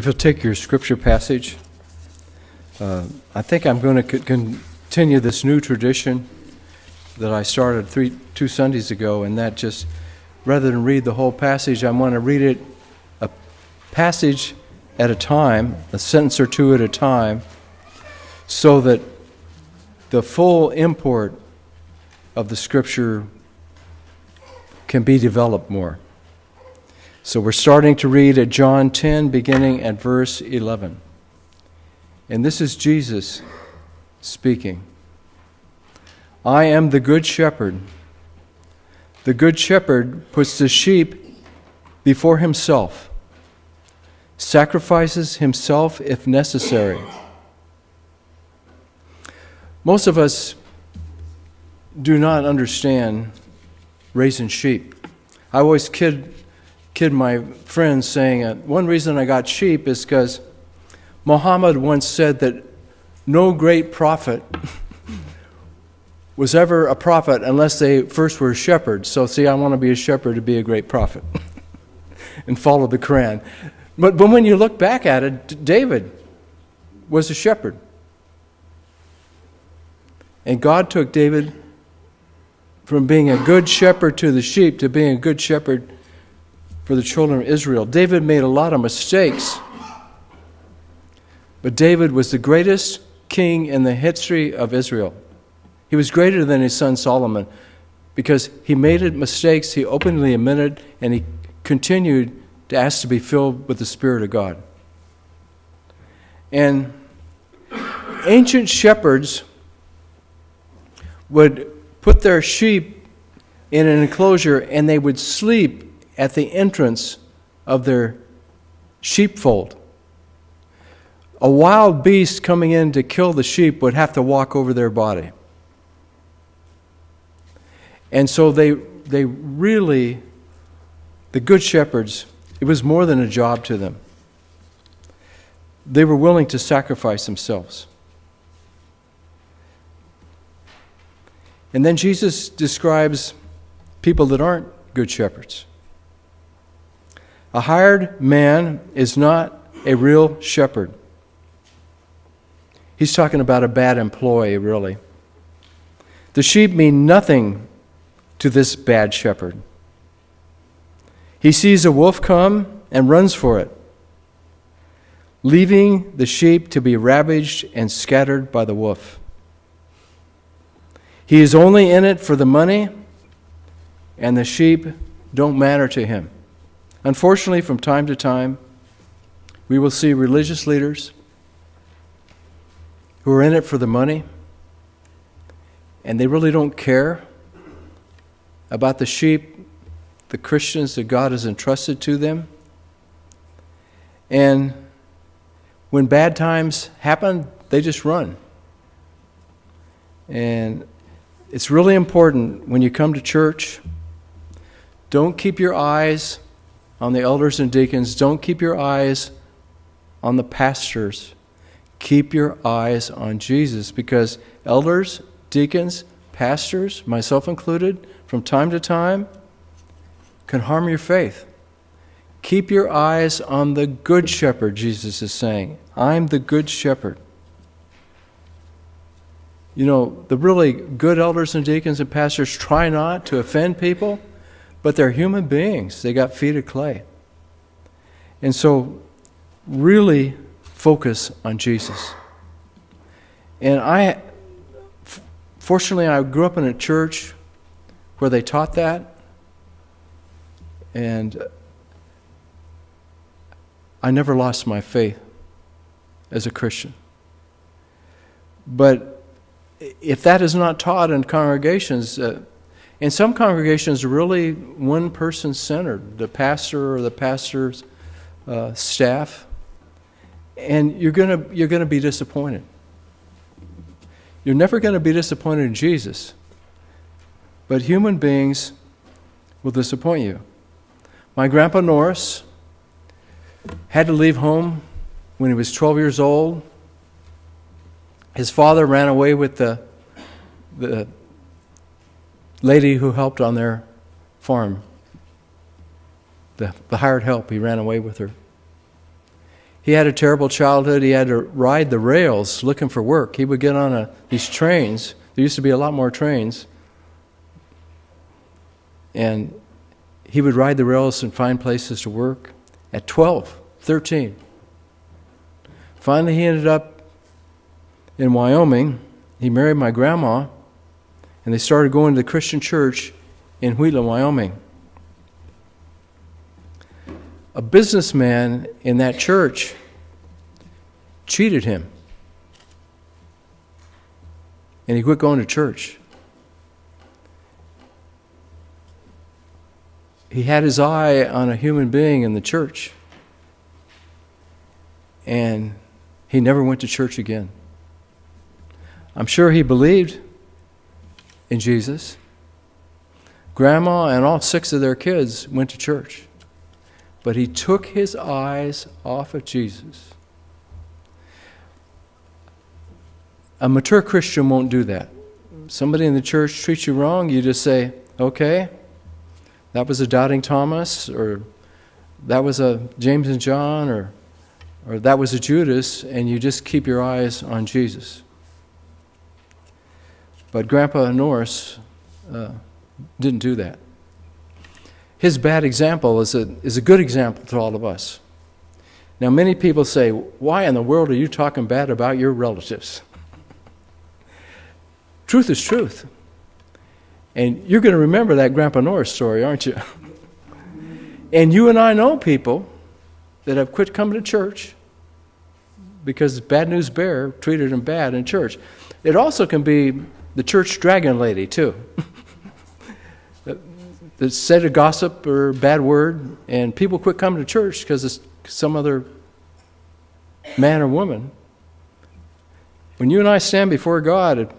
If you'll take your scripture passage, uh, I think I'm going to continue this new tradition that I started three, two Sundays ago, and that just, rather than read the whole passage, I want to read it a passage at a time, a sentence or two at a time, so that the full import of the scripture can be developed more. So we're starting to read at John 10, beginning at verse 11. And this is Jesus speaking I am the good shepherd. The good shepherd puts the sheep before himself, sacrifices himself if necessary. Most of us do not understand raising sheep. I always kid kid my friends saying, uh, one reason I got sheep is because Muhammad once said that no great prophet was ever a prophet unless they first were shepherds. So, see, I want to be a shepherd to be a great prophet and follow the Quran. But, but when you look back at it, David was a shepherd. And God took David from being a good shepherd to the sheep to being a good shepherd for the children of Israel. David made a lot of mistakes, but David was the greatest king in the history of Israel. He was greater than his son Solomon because he made mistakes, he openly admitted, and he continued to ask to be filled with the Spirit of God. And ancient shepherds would put their sheep in an enclosure and they would sleep at the entrance of their sheepfold. A wild beast coming in to kill the sheep would have to walk over their body. And so they, they really, the good shepherds, it was more than a job to them. They were willing to sacrifice themselves. And then Jesus describes people that aren't good shepherds. A hired man is not a real shepherd. He's talking about a bad employee, really. The sheep mean nothing to this bad shepherd. He sees a wolf come and runs for it, leaving the sheep to be ravaged and scattered by the wolf. He is only in it for the money, and the sheep don't matter to him. Unfortunately, from time to time, we will see religious leaders who are in it for the money and they really don't care about the sheep, the Christians that God has entrusted to them. And when bad times happen, they just run. And it's really important when you come to church, don't keep your eyes on the elders and deacons. Don't keep your eyes on the pastors. Keep your eyes on Jesus because elders, deacons, pastors, myself included, from time to time, can harm your faith. Keep your eyes on the good shepherd, Jesus is saying. I'm the good shepherd. You know, the really good elders and deacons and pastors try not to offend people but they're human beings. They got feet of clay. And so, really focus on Jesus. And I, fortunately, I grew up in a church where they taught that. And I never lost my faith as a Christian. But if that is not taught in congregations, uh, in some congregations, really one person centered, the pastor or the pastor's uh, staff, and you're going to you're to be disappointed. You're never going to be disappointed in Jesus, but human beings will disappoint you. My grandpa Norris had to leave home when he was 12 years old. His father ran away with the, the lady who helped on their farm, the, the hired help, he ran away with her. he had a terrible childhood. He had to ride the rails looking for work. He would get on a, these trains. There used to be a lot more trains. And he would ride the rails and find places to work at 12, 13. Finally, he ended up in Wyoming. He married my grandma, and they started going to the Christian church in Wheatland, Wyoming. A businessman in that church cheated him, and he quit going to church. He had his eye on a human being in the church, and he never went to church again. I'm sure he believed in Jesus. Grandma and all six of their kids went to church. But he took his eyes off of Jesus. A mature Christian won't do that. Somebody in the church treats you wrong, you just say, okay, that was a doubting Thomas, or that was a James and John, or, or that was a Judas, and you just keep your eyes on Jesus. But Grandpa Norris uh, didn't do that. His bad example is a, is a good example to all of us. Now, many people say, Why in the world are you talking bad about your relatives? truth is truth. And you're going to remember that Grandpa Norris story, aren't you? and you and I know people that have quit coming to church because Bad News Bear treated them bad in church. It also can be the church dragon lady, too. that said a gossip or bad word, and people quit coming to church because it's some other man or woman. When you and I stand before God,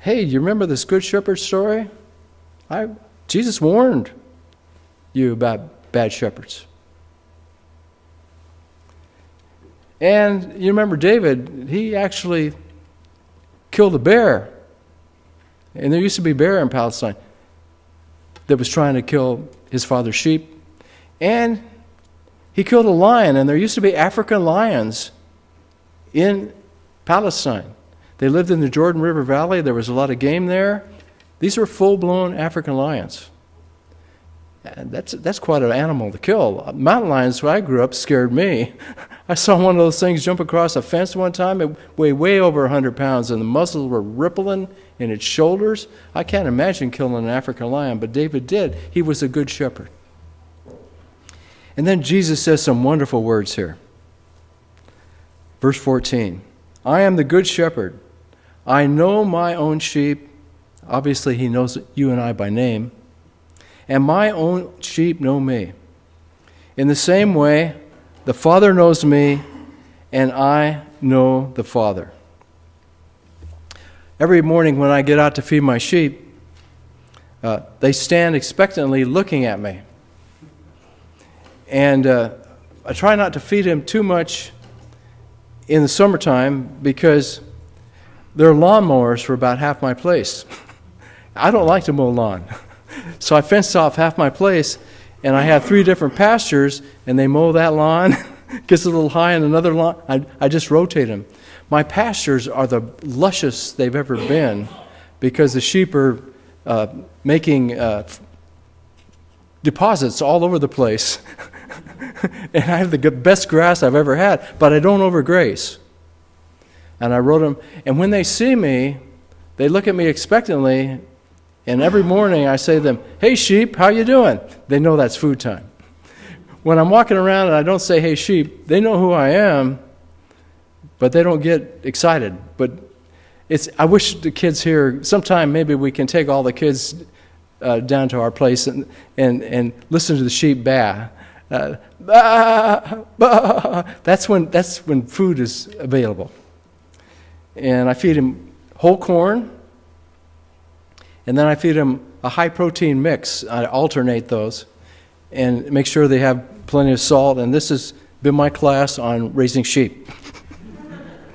hey, you remember this Good Shepherd story? I, Jesus warned you about bad shepherds. And you remember David, he actually killed a bear. And there used to be bear in Palestine that was trying to kill his father's sheep. And he killed a lion, and there used to be African lions in Palestine. They lived in the Jordan River Valley, there was a lot of game there. These were full blown African lions. And that's, that's quite an animal to kill. Mountain lions, where I grew up, scared me. I saw one of those things jump across a fence one time. It weighed way over 100 pounds, and the muscles were rippling in its shoulders. I can't imagine killing an African lion, but David did. He was a good shepherd. And then Jesus says some wonderful words here. Verse 14 I am the good shepherd. I know my own sheep. Obviously, he knows you and I by name and my own sheep know me. In the same way, the Father knows me, and I know the Father. Every morning when I get out to feed my sheep, uh, they stand expectantly looking at me. And uh, I try not to feed them too much in the summertime because their lawnmowers for about half my place. I don't like to mow lawn. So I fenced off half my place, and I have three different pastures, and they mow that lawn, gets a little high, and another lawn. I, I just rotate them. My pastures are the luscious they've ever been because the sheep are uh, making uh, deposits all over the place. and I have the best grass I've ever had, but I don't overgraze. And I wrote them, and when they see me, they look at me expectantly, and every morning I say to them, "Hey sheep, how you doing?" They know that's food time. When I'm walking around and I don't say, "Hey sheep," they know who I am, but they don't get excited. But it's I wish the kids here sometime maybe we can take all the kids uh, down to our place and, and, and listen to the sheep baa. Uh, bah. That's when that's when food is available. And I feed them whole corn and then I feed them a high protein mix. I alternate those and make sure they have plenty of salt. And this has been my class on raising sheep.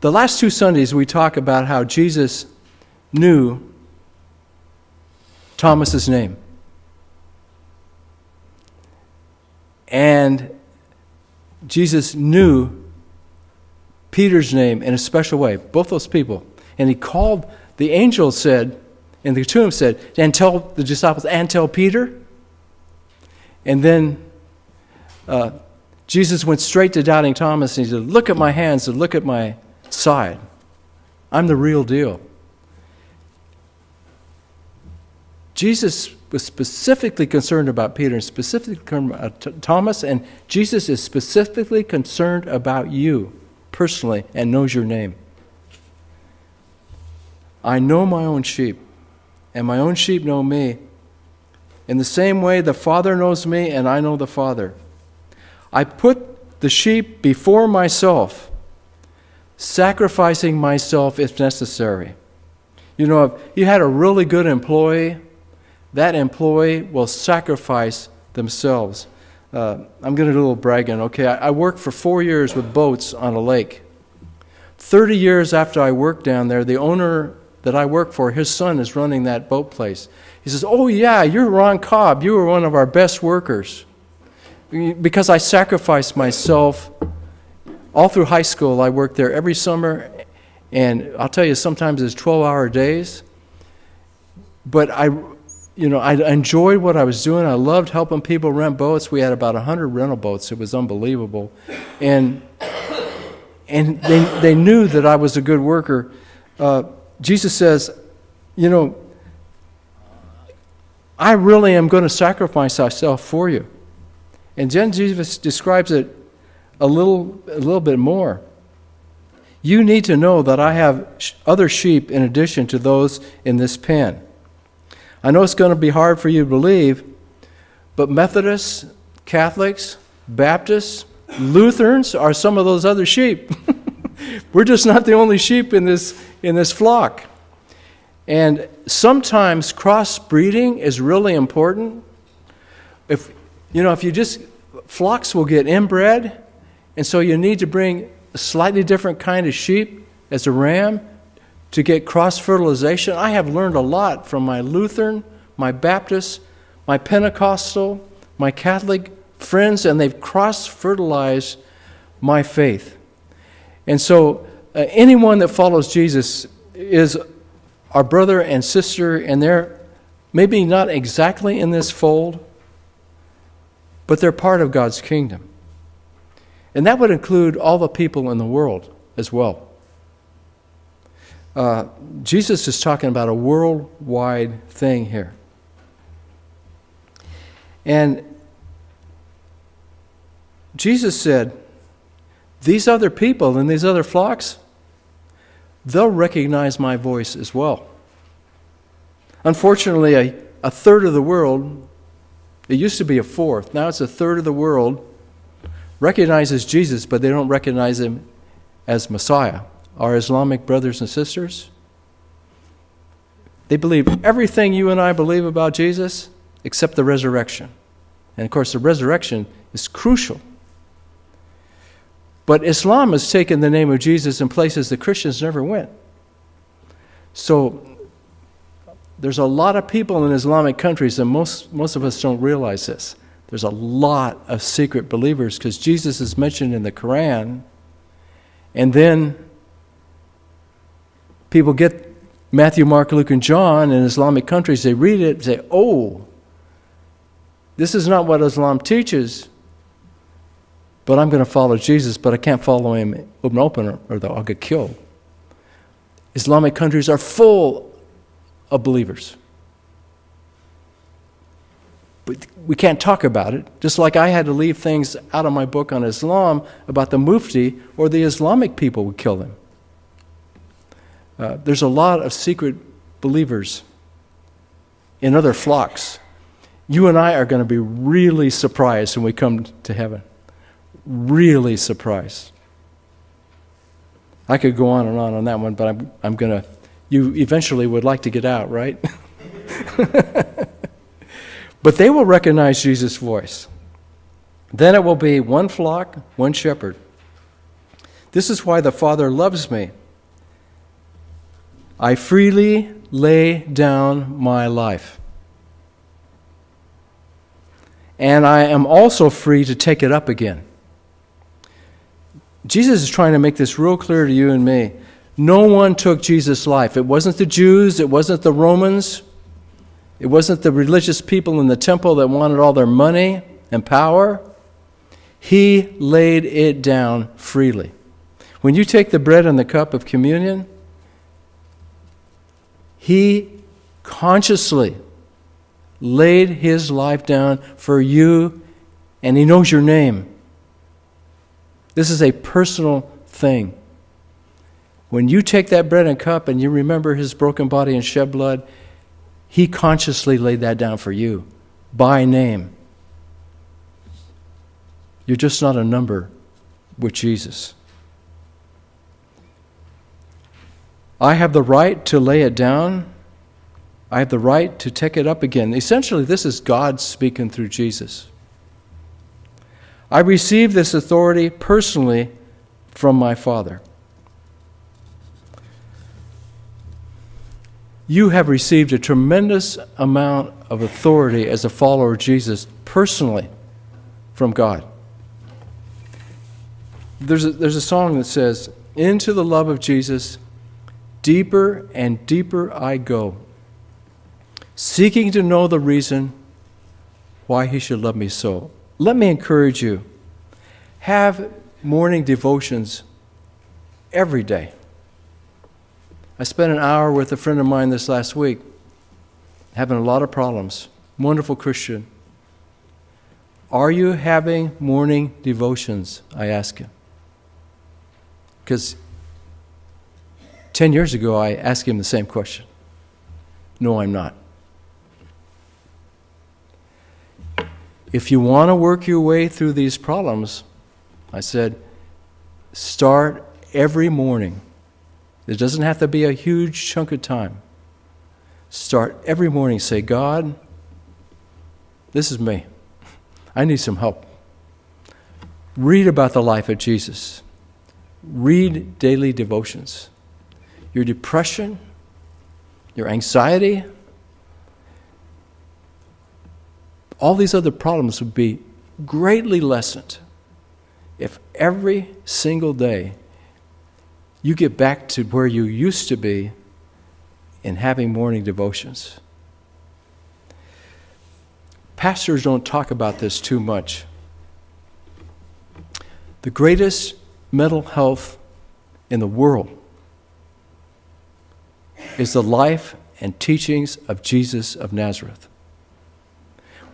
the last two Sundays, we talk about how Jesus knew Thomas's name. And Jesus knew Peter's name in a special way, both those people. And he called, the angel said, in the tomb said, and tell the disciples, and tell Peter. And then uh, Jesus went straight to doubting Thomas and he said, Look at my hands and look at my side. I'm the real deal. Jesus was specifically concerned about Peter and specifically about Thomas, and Jesus is specifically concerned about you personally and knows your name. I know my own sheep, and my own sheep know me. In the same way, the Father knows me, and I know the Father. I put the sheep before myself, sacrificing myself if necessary. You know, if you had a really good employee, that employee will sacrifice themselves. Uh, I'm going to do a little bragging. Okay, I, I worked for four years with boats on a lake. 30 years after I worked down there, the owner that I work for, his son is running that boat place. He says, Oh, yeah, you're Ron Cobb. You were one of our best workers. Because I sacrificed myself all through high school, I worked there every summer. And I'll tell you, sometimes it's 12 hour days. But I, you know, I enjoyed what I was doing. I loved helping people rent boats. We had about 100 rental boats. It was unbelievable. And, and they, they knew that I was a good worker. Uh, Jesus says, you know, I really am going to sacrifice myself for you. And then Jesus describes it a little, a little bit more. You need to know that I have other sheep in addition to those in this pen. I know it's going to be hard for you to believe, but Methodists, Catholics, Baptists, Lutherans are some of those other sheep. We're just not the only sheep in this, in this flock. And sometimes crossbreeding is really important. If you know, if you just flocks will get inbred, and so you need to bring a slightly different kind of sheep as a ram to get cross fertilization. I have learned a lot from my Lutheran, my Baptist, my Pentecostal, my Catholic friends, and they've cross fertilized my faith. And so, uh, anyone that follows Jesus is our brother and sister, and they're maybe not exactly in this fold, but they're part of God's kingdom. And that would include all the people in the world as well. Uh, Jesus is talking about a worldwide thing here. And Jesus said, These other people and these other flocks, they'll recognize my voice as well. Unfortunately, a, a third of the world, it used to be a fourth, now it's a third of the world, recognizes Jesus, but they don't recognize him as Messiah our Islamic brothers and sisters. They believe everything you and I believe about Jesus except the resurrection. And of course, the resurrection is crucial. But Islam has taken the name of Jesus in places the Christians never went. So there's a lot of people in Islamic countries, and most, most of us don't realize this. There's a lot of secret believers because Jesus is mentioned in the Quran, and then people get Matthew, Mark, Luke, and John in Islamic countries, they read it and say, oh, this is not what Islam teaches, but I'm going to follow Jesus, but I can't follow him open open or I'll get killed. Islamic countries are full of believers. But we can't talk about it. Just like I had to leave things out of my book on Islam about the mufti, or the Islamic people would kill him. Uh, there's a lot of secret believers in other flocks. You and I are going to be really surprised when we come to heaven. Really surprised. I could go on and on on that one, but I'm, I'm going to. You eventually would like to get out, right? but they will recognize Jesus' voice. Then it will be one flock, one shepherd. This is why the Father loves me I freely lay down my life. and I am also free to take it up again. Jesus is trying to make this real clear to you and me. No one took Jesus' life. It wasn't the Jews, it wasn't the Romans, it wasn't the religious people in the temple that wanted all their money and power. He laid it down freely. When you take the bread and the cup of communion, He consciously laid His life down for you, and He knows your name. This is a personal thing. When you take that bread and cup and you remember His broken body and shed blood, He consciously laid that down for you by name. You're just not a number with Jesus. I have the right to lay it down. I have the right to take it up again. Essentially, this is God speaking through Jesus. I receive this authority personally from my Father. You have received a tremendous amount of authority as a follower of Jesus personally from God. There's a, there's a song that says, Into the love of Jesus, deeper and deeper I go, seeking to know the reason why he should love me so. Let me encourage you have morning devotions every day. I spent an hour with a friend of mine this last week, having a lot of problems. Wonderful Christian. Are you having morning devotions? I ask him. Because 10 years ago, I asked him the same question. No, I'm not. If you want to work your way through these problems, I said, start every morning. It doesn't have to be a huge chunk of time. Start every morning. Say, God, this is me. I need some help. Read about the life of Jesus. Read daily devotions. Your depression, your anxiety, all these other problems would be greatly lessened if every single day you get back to where you used to be in having morning devotions. Pastors don't talk about this too much. The greatest mental health in the world is the life and teachings of Jesus of Nazareth.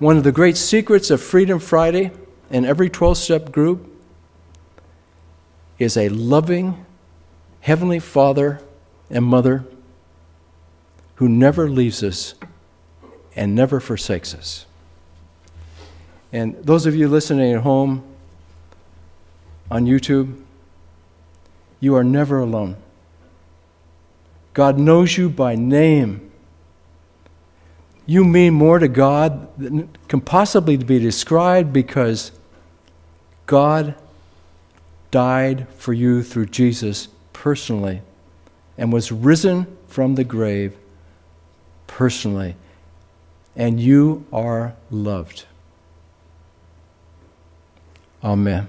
One of the great secrets of Freedom Friday and every 12 step group is a loving Heavenly Father and Mother who never leaves us and never forsakes us. And those of you listening at home on YouTube, you are never alone. God knows you by name. You mean more to God than can possibly be described because God died for you through Jesus personally and was risen from the grave personally. And you are loved. Amen.